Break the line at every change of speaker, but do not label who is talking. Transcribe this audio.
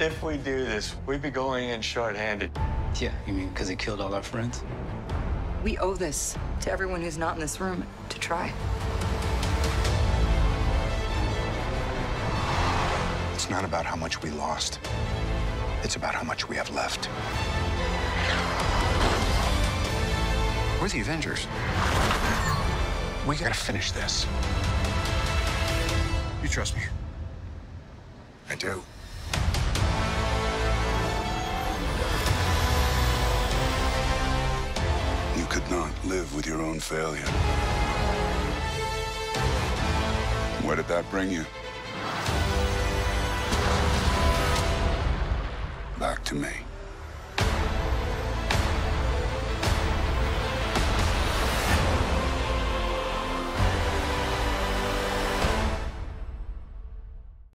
If we do this, we'd be going in short-handed.
Yeah, you mean because he killed all our friends?
We owe this to everyone who's not in this room to try.
It's not about how much we lost. It's about how much we have left. We're the Avengers. We gotta finish this. You trust me? I do.
Could not live with your own failure. Where did that bring you? Back to me.